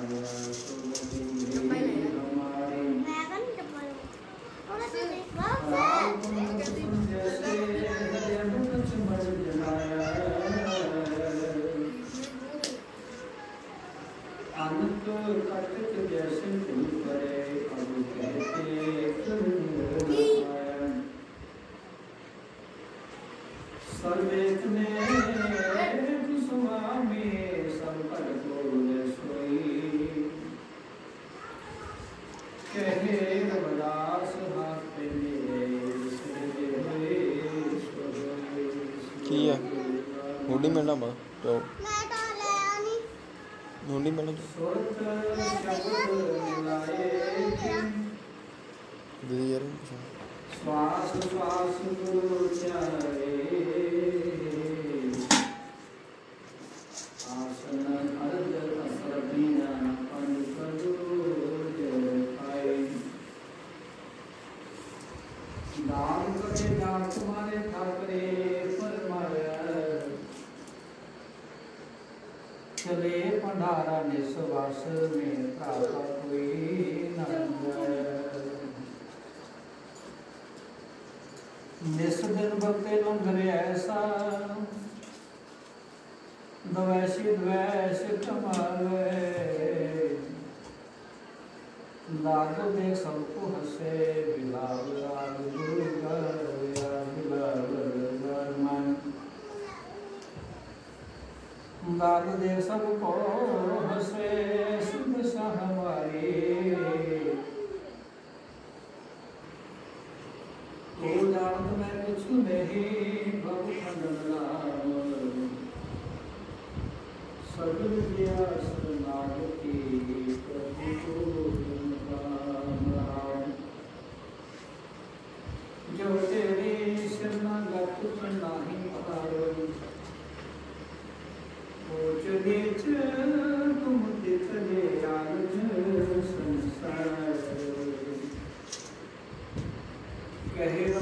Amém. ਕੀ ਆ? ਹੁਣ ਨਹੀਂ ਮਿਲਣਾ ਬਾ ਚੋ ਮੈਂ ਤਾਂ ਲੈ ਆਣੀ ਹੁਣ ਨਹੀਂ ਮਿਲਣਾ? ਦੀਦੀ ਯਾਰ ਸਵਾਸ ਸਵਾਸ ਗੁਰੂ ਚਾਰੇ। चले भंडारा निस वस में प्रापा कोई निस दिन बगते लंगर ऐसा दवैशी द्वैश कमावे लाग दे सबको हसे बिलाव लाल दुर्गा दान दे सबको हसे सुख सहवारी तू जानत मैं कुछ नहीं प्रभु खंडन सब विद्या सनाग की प्रभु que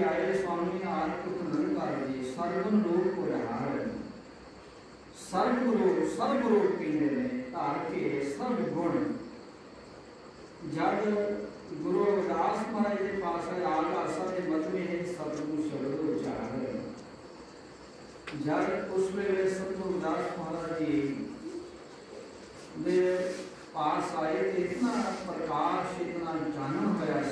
प्यारे स्वामी आपको प्रणाम पार्वती सर्वम लोक को रहा सर्वरूप सर्वरूप पीने में ताके सर्व गुण। जब गुरु रविदास महाराज के पास आगा सब मत में सदगुरु स्वरूप चाह जब उसमें वे संत रविदास महाराज जी वे पास आए तो इतना प्रकाश, इतना जन्म होया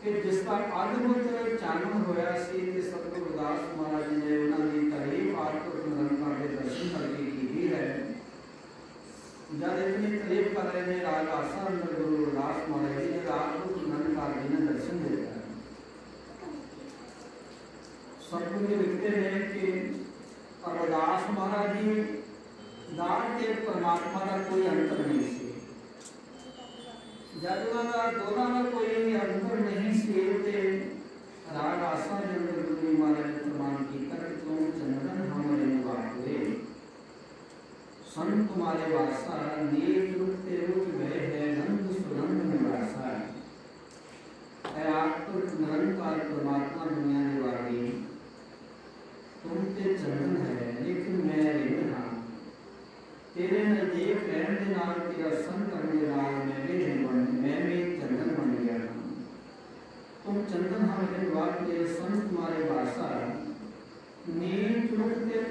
કે despite અદ્ભુત ચારણ હોયા શ્રી તે સતગુરુદાસ મહારાજ ને ਉਹਨਾਂ ਦੀ ਤਾਰੀਫ ਆਪ ਕੋ ਸਮਰਨ ਕਰਦੇ ਦਰਸ਼ਨ ਕਰਕੇ ਕੀਤੀ ਹੈ ਜਦ ਇਤਨੀ ਤਾਰੀਫ ਕਰ ਰਹੇ ਨੇ ਰਾਜ ਆਸਾ ਅੰਦਰ ਗੁਰੂ ਰਦਾਸ ਮਹਾਰਾਜ ਜੀ ਨੇ ਰਾਜ ਨੂੰ ਸਮਰਨ ਕਰਦੇ ਨੇ ਦਰਸ਼ਨ देता है सतगुरु लिखते हैं कि रदास महाराज जी दान के परमात्मा का कोई अंतर नहीं ਸੀ ਜਦ ਉਹਨਾਂ ਦਾ ਦੋਨਾਂ ਦਾ ਕੋਈ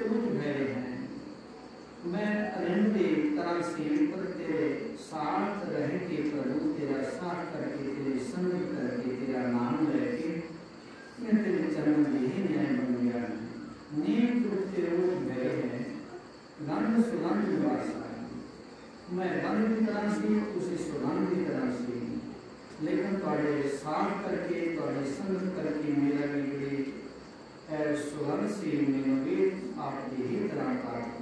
मुझ भैरे हैं। मैं अरंडे तरा से पर तेरे साथ रह के प्रभु तेरा साथ करके, तेरे संग करके, तेरा नाम लेके। मैं तेरे चरण विहीन है बन गया नीम रूप तेरे मुझ भैरे हैं। गंध सुगंध निवासा मैं गंध की तरह से, उसे सुगंध की तरह से। लेकिन थोड़े साथ करके थोड़े संग करके मेरा निकले ऐ सुगंध से मेरे आपकी ही सलाहकार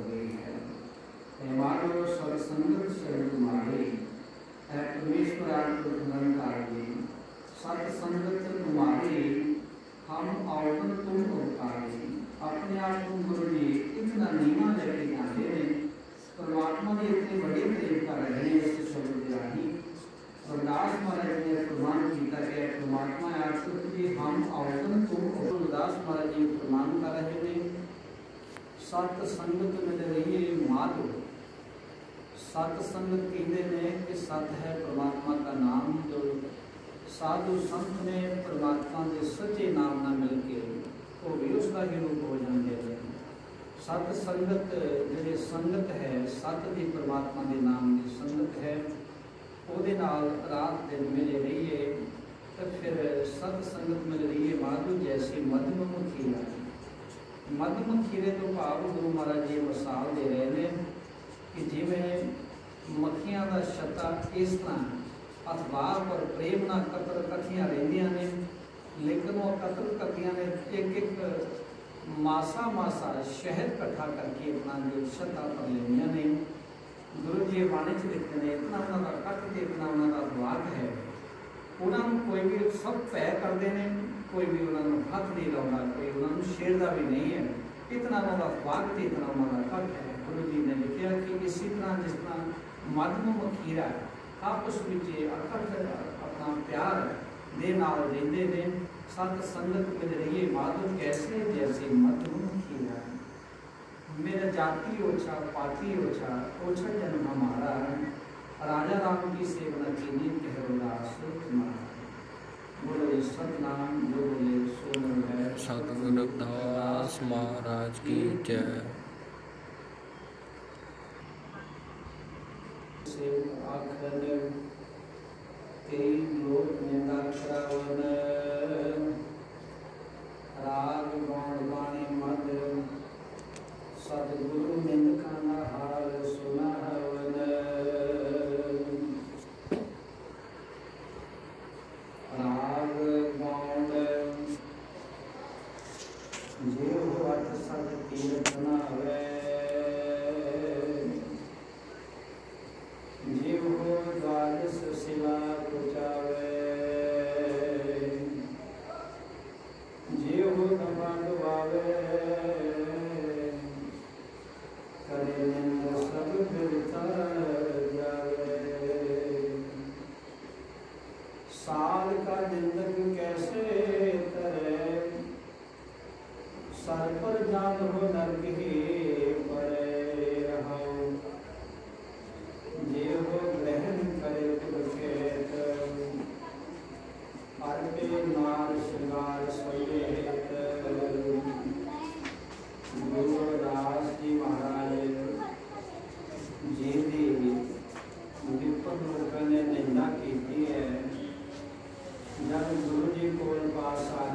ਸਾਧੂ ਸੰਤ ਨੇ ਪਰਮਾਤਮਾ ਦੇ ਸੱਚੇ ਨਾਮ ਨਾਲ ਮਿਲ ਕੇ ਉਹ ਵੀ ਉਸ ਦਾ ਹੀ ਰੂਪ ਹੋ ਜਾਂਦੇ ਨੇ ਸਤ ਸੰਗਤ ਜਿਹੜੇ ਸੰਗਤ ਹੈ, ਸਤ ਦੀ ਪਰਮਾਤਮਾ ਦੇ ਨਾਮ ਦੀ ਸੰਗਤ ਹੈ, ਉਹਦੇ ਨਾਲ ਰਾਤ ਦਿਨ ਮਿਲੇ ਰਹੀਏ ਤਾਂ ਫਿਰ ਸਤ ਸੰਗਤ ਮਿਲ ਰਹੀਏ ਹੈ ਮਾਧੂ ਜੈਸੀ ਮਧਮ ਖੀਰਾ ਮਧਮ ਖੀਰੇ ਤੋਂ ਭਾਵ ਗੁਰੂ ਮਹਾਰਾਜ ਜੀ ਮਿਸਾਲ ਦੇ ਰਹੇ ਨੇ ਕਿ ਜਿਵੇਂ ਮੱਖੀਆਂ ਦਾ ਛਤਾ ਇਸ ਤਰ੍ਹਾਂ ਅਥਵਾਰ ਔਰ ਪ੍ਰੇਮ ਨਾਲ ਕਤਰ ਇਕੱਠੀਆਂ ਰਹਿੰਦੀਆਂ ਨੇ ਲੇਕਿਨ ਉਹ ਕਤਰ ਇਕੱਠੀਆਂ ਨੇ ਇੱਕ ਇੱਕ ਮਾਸਾ ਮਾਸਾ ਸ਼ਹਿਦ ਇਕੱਠਾ ਕਰਕੇ ਆਪਣਾ ਜੋ ਛੱਤਾ ਪਰ ਲੈਂਦੀਆਂ ਨੇ ਗੁਰੂ ਜੀ ਬਾਣੀ ਚ ਲਿਖਦੇ ਨੇ ਇਤਨਾ ਉਹਨਾਂ ਦਾ ਕੱਟ ਤੇ ਇਤਨਾ ਉਹਨਾਂ ਦਾ ਵਾਕ ਹੈ ਉਹਨਾਂ ਨੂੰ ਕੋਈ ਵੀ ਸਭ ਭੈ ਕਰਦੇ ਨੇ ਕੋਈ ਵੀ ਉਹਨਾਂ ਨੂੰ ਹੱਥ ਨਹੀਂ ਲਾਉਂਦਾ ਕੋਈ ਉਹਨਾਂ ਨੂੰ ਛੇੜਦਾ ਵੀ ਨਹੀਂ ਹੈ ਇਤਨਾ ਉਹਨਾਂ ਦਾ ਵਾਕ ਤੇ ਇਤਨਾ ਉਹਨਾਂ ਦਾ ਕੱਟ ਹੈ ਗੁਰੂ ਜੀ ਨੇ ਲਿਖਿਆ ਕਿ ਇਸੇ ਤਰ੍ਹਾਂ ਜਿਸ ਤਰ੍ਹਾਂ ਮਧ ਨੂੰ ਮਖੀਰਾ ਆਪਸ आपस कीजिए, अखंड अपना प्यार देना और लेंदे देन सत संगत मिल रही है माधु कैसे जैसे मधुमक्खी है। मेरा जाति ओछा, पाति ओछा ओछा जन्म हमारा है। राजा राम की सेवना कीनी कहरोला बोले सतनाम, बोले सोन सतगुरुदास महाराज की जय। ਕੋਲ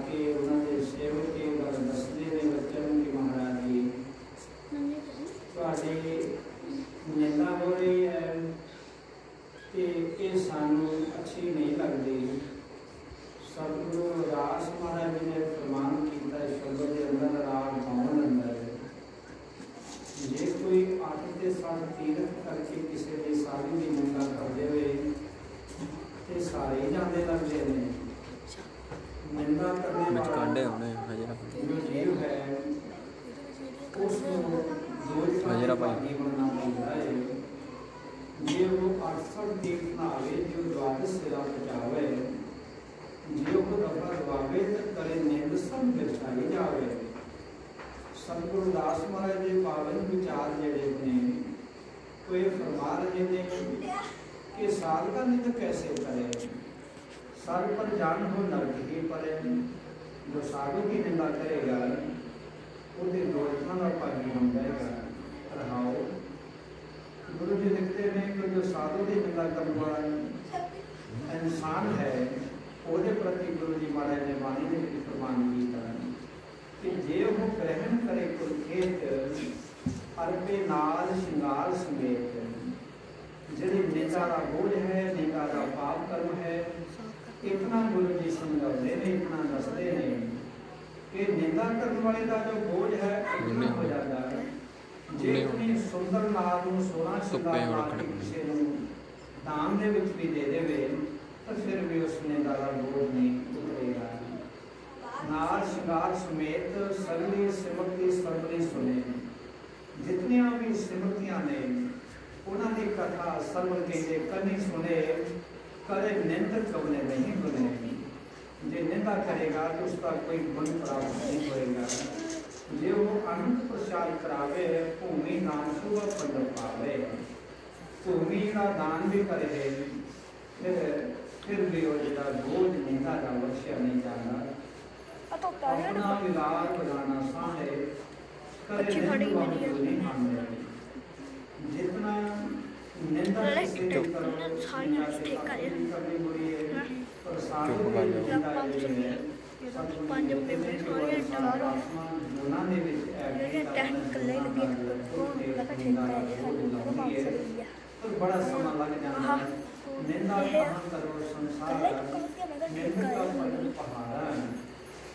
ਸਤਿਗੁਰੂ ਦਾਸ ਮਹਾਰਾਜ ਦੇ ਪਾਵਨ ਵਿਚਾਰ ਜਿਹੜੇ ਨੇ ਕੋਈ ਫਰਮਾ ਰਹੇ ਨੇ ਕਿ ਸਾਧ का निंद कैसे करे सर पर जान हो नरक ही परे जो साधु की निंदा करेगा ਉਹਦੇ ਲੋਕਾਂ ਦਾ ਭਾਗੀ ਹੁੰਦਾ ਹੈ ਰਹਾਓ ਗੁਰੂ ਜੀ ਲਿਖਦੇ ਨੇ ਕਿ ਜੋ ਸਾਧੂ ਦੀ ਨਿੰਦਾ ਕਰਨ ਵਾਲਾ ਇਨਸਾਨ ਹੈ ਉਹਦੇ ਪ੍ਰਤੀ ਗੁਰੂ ਜੀ ਮਹਾਰਾਜ ਨੇ ਬਾਣੀ ਦੇ ਵਿੱਚ ਫਰਮਾਨ ਕੀਤਾ ਕਿ ਜੇ ਉਹ ਗ੍ਰਹਿਣ ਕਰੇ ਕੁਲਖੇਤ ਅਰਪੇ ਨਾਲ ਸ਼ਿੰਗਾਰ ਸਮੇਤ। ਜਿਹੜੀ ਨਿੰਦਾ ਦਾ ਬੋਝ ਹੈ ਨਿੰਦਾ ਦਾ ਪਾਪ ਕਰਮ ਹੈ ਇਤਨਾ ਗੁਰੂ ਜੀ ਸਮਝਾਉਂਦੇ ਨੇ ਇਤਨਾ ਦੱਸਦੇ ਨੇ ਕਿ ਨਿੰਦਾ ਕਰਨ ਵਾਲੇ ਦਾ ਜੋ ਬੋਝ ਹੈ ਇਤਨਾ ਹੋ ਜਾਂਦਾ ਹੈ। ਜੇ ਆਪਣੀ ਸੁੰਦਰ ਨਾਮ ਨੂੰ ਸੋਨਾ ਸ਼ਿੰਗਾਰ ਨਾਲ ਰੱਖਣੇ ਕਿਸੇ ਨੂੰ ਦਾਨ ਦੇ ਵਿੱਚ ਵੀ ਦੇ ਦੇਵੇ ਤਾਂ ਫਿਰ ਵੀ ਉਸ ਨਿੰਦਾ ਦਾ ਬੋਝ ਨਹੀਂ ਉਤਰੇਗਾ। ਨਾਲ ਸ਼ਿੰਗਾਰ ਸਮੇਤ ਸਗਲੀ ਸਿਮਰਤੀ ਸਰਬਰੀ ਸੁਨੇ ਜਿਤਨੀਆਂ ਵੀ ਸਿਮਰਤੀਆਂ ਨੇ ਉਹਨਾਂ ਦੀ ਕਥਾ ਸਰਵਰ ਕਹਿੰਦੇ ਕੰਨੀ ਸੁਨੇ ਕਰੇ ਨਿੰਦਕ ਕਵਨੇ ਨਹੀਂ ਗੁਨੇ ਜੇ ਨਿੰਦਾ ਕਰੇਗਾ ਤਾਂ ਉਸ ਦਾ ਕੋਈ ਗੁਣ ਪ੍ਰਾਪਤ ਨਹੀਂ ਹੋਏਗਾ ਜੇ ਉਹ ਅਨੰਤ ਪ੍ਰਚਾਰ ਕਰਾਵੇ ਭੂਮੀ ਨਾਮ ਸੁਭ ਪੰਡ ਪਾਵੇ ਭੂਮੀ ਦਾ ਦਾਨ ਵੀ ਕਰੇ ਫਿਰ ਫਿਰ ਵੀ ਉਹ ਜਿਹੜਾ ਬੋਝ ਨਿੰਦਾ ਦਾ ਬਖਸ਼ਿਆ ਨਹੀਂ ਜਾਂਦਾ ਆ ਤੋਂ ਤਾਰੇ ਆਪਣਾ ਵਿਲਾਰ ਬਗਾਨਾ ਸਾਹੇ ਕਰੇ ਅੱਛੀ ਖੜੀ ਨਿੰਦਵਾ ਮੇਰੀ ਨੂੰ ਨਹੀਂ ਮੰਨਦੇ ਜਿਤਨਾ ਨਿੰਦਾ ਨਾਲੇ ਕਿਸੇ ਦੇ ਚੁੱਪ ਕਰੋ ਕਰਨਾ, ਸਾਰੀਆਂ ਠੀਕ ਕਰ ਰਿਹਾ। ਕਰਨੀ ਬੁਰੀ ਹੈ ਪਰ ਸਾਨੂੰ ਚੁੱਪ ਕਰ ਜਾਓ। ਨਿੰਦਾ ਪੰਜ ਜਿਹੜੀ ਹੈ, ਸੌ ਪੰਜ ਪੇਪਰ ਸਾਰੀਆਂ ਟਮਾਰੋ ਉਹਨਾਂ ਦੇ ਵਿੱਚ ਇਹ ਜਿਹੜੇ ਟੈਕਨੀਕਲ ਲਈ ਲੱਗੀ ਉਹ ਲਗਾ ਠੀਕ ਕਰ ਰਿਹਾ ਸਾਨੂੰ ਉਹ ਬਾਤ ਸਹੀ ਆ ਪਰ ਬੜਾ ਸਮਾਂ ਲੱਗ ਜਾਂਦਾ ਹੈ ਨਿੰਦਾ ਇਹ ਕਹਾਂ ਕਰੋ ਸੰਸਾਰ ਕੱਲੇ ਕੰਮ ਕੇ ਮੈਂ ਠੀਕ ਨਿੰਦਾ ਕਰ ਦਾ ਰਿਹਾ ਪਹਾੜਾ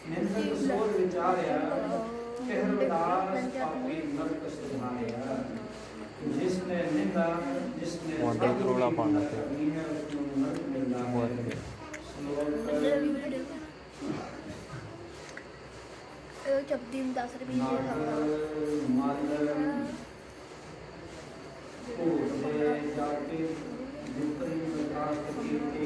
ਨਿੰਦਾ ਦਾ ਸੋਚ ਵਿਚਾਰਿਆ ਕਹਿਰਦਾਸ ਪਾਪੀ ਨਰਕ ਸੁਧਾਰਿਆ ਜਿਸਨੇ ਨਿੰਦਾ ਜਿਸਨੇ ਵਾਂਡੇ ਸਾਧੂ ਕਰੋੜਾ ਦੀ ਪਾਉਣਾ ਨਿੰਦਾ ਤੇ। ਕਰਨੀ ਹੈ ਉਸਨੂੰ ਨਰਕ ਮਿਲਦਾ ਬੋਲ ਹੈ ਗਏ ਮੇਰੇ ਵੀ ਵੀਡੀਓ ਇਹ ਜਬ ਦਿਨ 10 ਰੁਪਏ ਦੇ ਲੱਗਦਾ ਮਲ ਭੂਤੇ ਜਾ ਕੇ ਵਿਪਰੀ ਪ੍ਰਕਾਸ਼ ਕੀਤੇ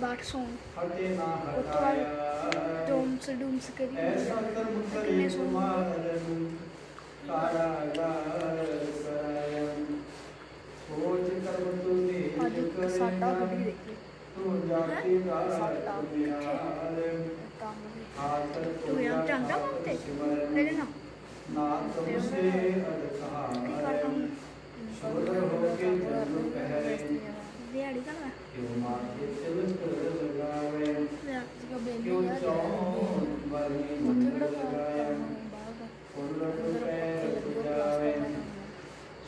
बाट सॉन्ग वो तो आज डोम से डूम से करी करने सॉन्ग आज एक साटा बड़ी देखी तू यहाँ जाता मांगते पहले ना मैं करता हूँ। ਦਿਹਾੜੀ ਕਰ ਲੈ ਕਿਉ ਮਾਤੇ ਚਲ ਕਰ ਲਗਾਵੇ ਸੀਗਾ ਬੇਲੀ ਕਿਉ ਯਾਰ ਚੌਂ ਵਰਨੀ ਉੱਥੇ ਮੁੰਡ ਕਿਹੜਾ ਲਗਾਵੇ ਬਾਹਰ ਦਾ ਪੁਰਖ ਪੈਰ ਪੁਜਾਵੇ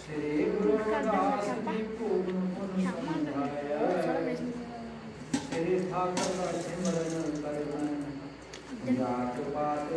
ਸ੍ਰੀ ਗੁਰੂ ਰਵਿਦਾਸ ਜੀ ਭੂਮ ਪੁਨ ਸ਼ਾਮਾਂ ਨੂੰ ਸਾਰਾ ਸੰਭਾਇਆ ਬਿਜ਼ਨਸ ਸ੍ਰੀ ਠਾਕੁਰ ਦਾ ਸਿਮਰਨ ਕਰਨਾ ਜਾਤ ਪਾਤ